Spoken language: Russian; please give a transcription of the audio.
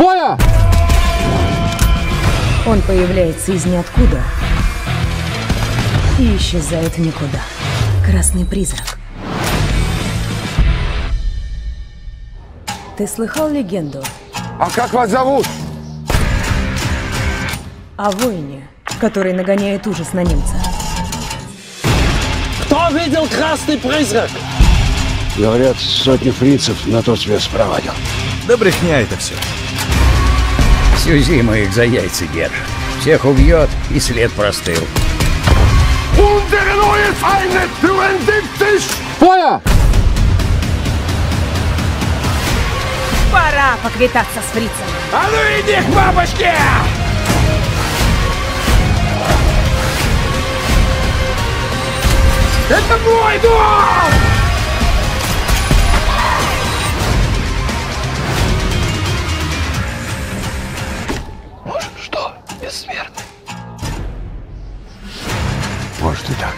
Фeuer! Он появляется из ниоткуда и исчезает в никуда. Красный призрак. Ты слыхал легенду А как вас зовут? о воине, который нагоняет ужас на немца? Кто видел красный призрак? Говорят, сотни фрицев на тот свет спровадил. Да брехня это все. Всю зиму их за яйца держат. Всех убьет, и след простыл. Unsere neue Feinde 72! Feuer! Пора поквитаться с фрицем. А ну иди к бабушке! Это мой дом! верно. Может и так.